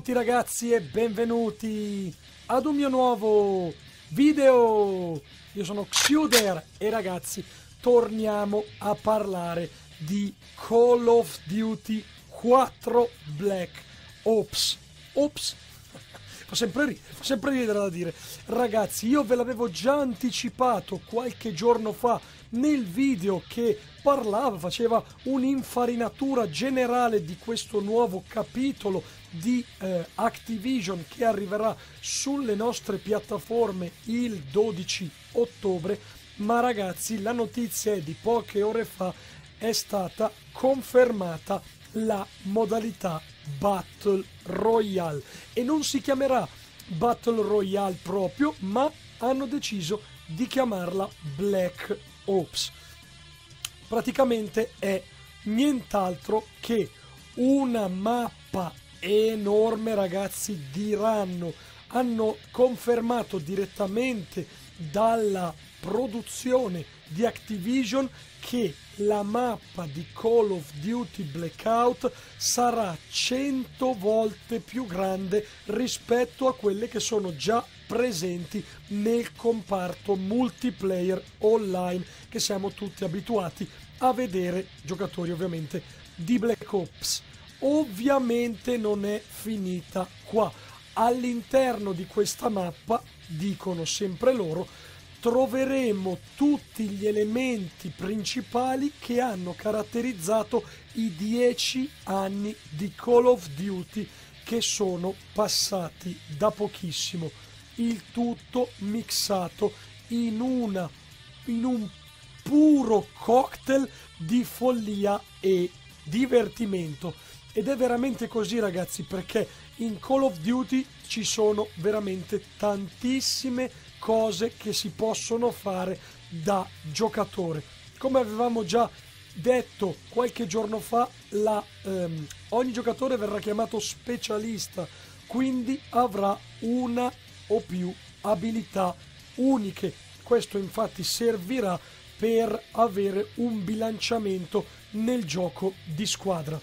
tutti ragazzi e benvenuti ad un mio nuovo video. Io sono Xuder e ragazzi torniamo a parlare di Call of Duty 4 Black Ops. Ops. Fa sempre, ridere, fa sempre ridere da dire. Ragazzi, io ve l'avevo già anticipato qualche giorno fa nel video che parlava, faceva un'infarinatura generale di questo nuovo capitolo di eh, Activision che arriverà sulle nostre piattaforme il 12 ottobre. Ma ragazzi, la notizia è di poche ore fa è stata confermata la modalità Battle Royale e non si chiamerà Battle Royale proprio, ma hanno deciso di chiamarla Black Ops. Praticamente è nient'altro che una mappa enorme, ragazzi, diranno. Hanno confermato direttamente dalla produzione di Activision che la mappa di Call of Duty Blackout sarà 100 volte più grande rispetto a quelle che sono già presenti nel comparto multiplayer online che siamo tutti abituati a vedere giocatori ovviamente di Black Ops. Ovviamente non è finita qua. All'interno di questa mappa, dicono sempre loro, troveremo tutti gli elementi principali che hanno caratterizzato i dieci anni di Call of Duty che sono passati da pochissimo il tutto mixato in, una, in un puro cocktail di follia e divertimento. Ed è veramente così ragazzi perché in Call of Duty ci sono veramente tantissime cose che si possono fare da giocatore. Come avevamo già detto qualche giorno fa, la, ehm, ogni giocatore verrà chiamato specialista, quindi avrà una o più abilità uniche. Questo infatti servirà per avere un bilanciamento nel gioco di squadra.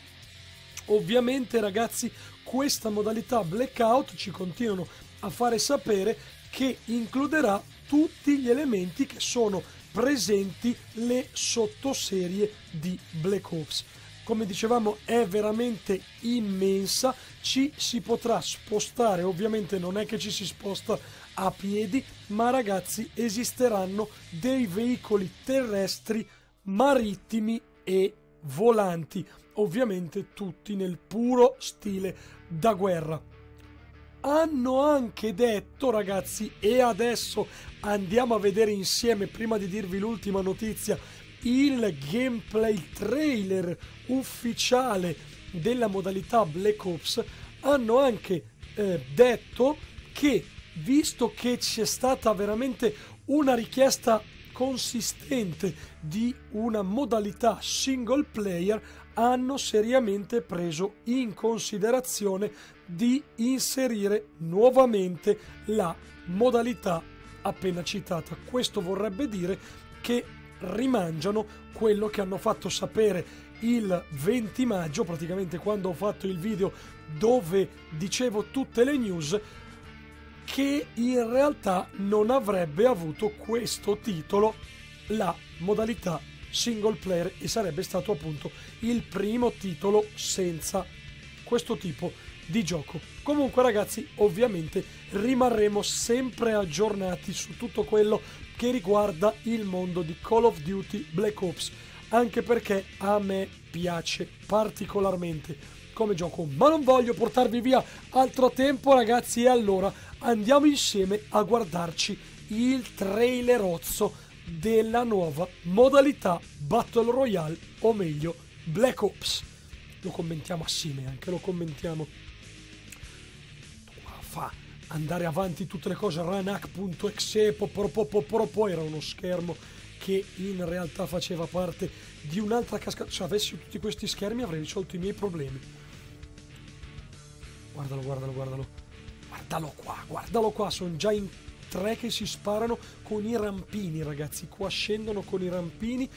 Ovviamente ragazzi questa modalità blackout ci continuano a fare sapere che includerà tutti gli elementi che sono presenti le sottoserie di Black Ops come dicevamo è veramente immensa, ci si potrà spostare, ovviamente non è che ci si sposta a piedi, ma ragazzi esisteranno dei veicoli terrestri, marittimi e volanti, ovviamente tutti nel puro stile da guerra. Hanno anche detto ragazzi, e adesso andiamo a vedere insieme, prima di dirvi l'ultima notizia, il gameplay trailer ufficiale della modalità Black Ops. Hanno anche eh, detto che visto che c'è stata veramente una richiesta consistente di una modalità single player hanno seriamente preso in considerazione di inserire nuovamente la modalità appena citata. Questo vorrebbe dire che rimangiano quello che hanno fatto sapere il 20 maggio, praticamente quando ho fatto il video dove dicevo tutte le news, che in realtà non avrebbe avuto questo titolo la modalità single player e sarebbe stato appunto il primo titolo senza questo tipo di gioco. Comunque ragazzi, ovviamente rimarremo sempre aggiornati su tutto quello che riguarda il mondo di Call of Duty Black Ops, anche perché a me piace particolarmente come gioco, ma non voglio portarvi via altro tempo ragazzi e allora andiamo insieme a guardarci il trailerozzo della nuova modalità Battle Royale o meglio Black Ops. Lo commentiamo assieme, anche lo commentiamo. Fa andare avanti tutte le cose ranac.exe poi era uno schermo che in realtà faceva parte di un'altra cascata se avessi tutti questi schermi avrei risolto i miei problemi guardalo guardalo guardalo guardalo qua guardalo qua sono già in tre che si sparano con i rampini ragazzi. Qua scendono con i rampini.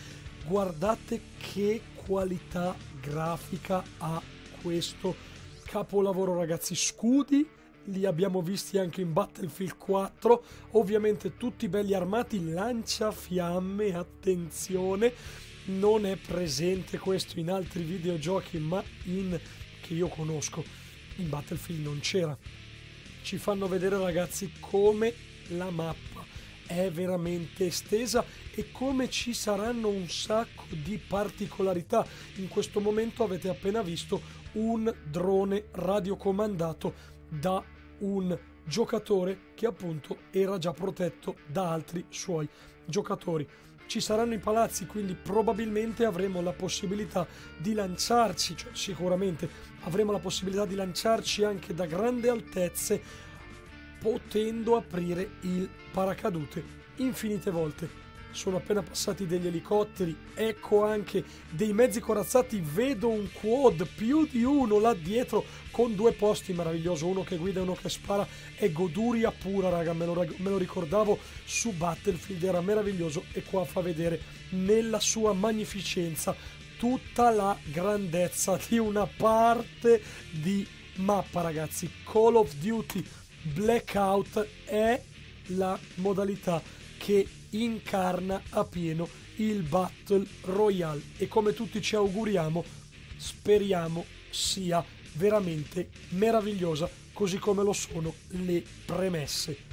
Guardate che qualità grafica ha questo capolavoro ragazzi, scudi li abbiamo visti anche in Battlefield 4, ovviamente tutti belli armati, lanciafiamme, attenzione, non è presente questo in altri videogiochi, ma in che io conosco, in Battlefield non c'era. Ci fanno vedere ragazzi come la mappa è veramente estesa e come ci saranno un sacco di particolarità. In questo momento avete appena visto un drone radiocomandato da un giocatore che appunto era già protetto da altri suoi giocatori. Ci saranno i palazzi, quindi probabilmente avremo la possibilità di lanciarci, cioè sicuramente avremo la possibilità di lanciarci anche da grandi altezze potendo aprire il paracadute infinite volte. Sono appena passati degli elicotteri, ecco anche dei mezzi corazzati, vedo un quad, più di uno là dietro, con due posti meraviglioso, uno che guida e uno che spara, è goduria pura raga, me lo, me lo ricordavo su Battlefield, era meraviglioso e qua fa vedere nella sua magnificenza tutta la grandezza di una parte di mappa ragazzi, Call of Duty Blackout è la modalità che incarna a pieno il Battle Royale e come tutti ci auguriamo speriamo sia veramente meravigliosa così come lo sono le premesse.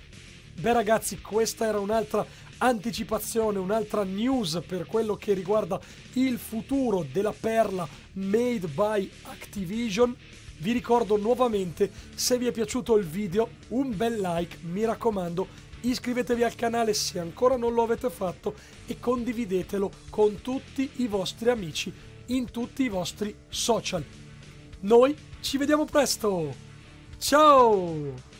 Beh ragazzi, questa era un'altra anticipazione, un'altra news per quello che riguarda il futuro della perla made by Activision. Vi ricordo nuovamente, se vi è piaciuto il video, un bel like, mi raccomando, iscrivetevi al canale se ancora non lo avete fatto e condividetelo con tutti i vostri amici in tutti i vostri social. Noi ci vediamo presto! Ciao!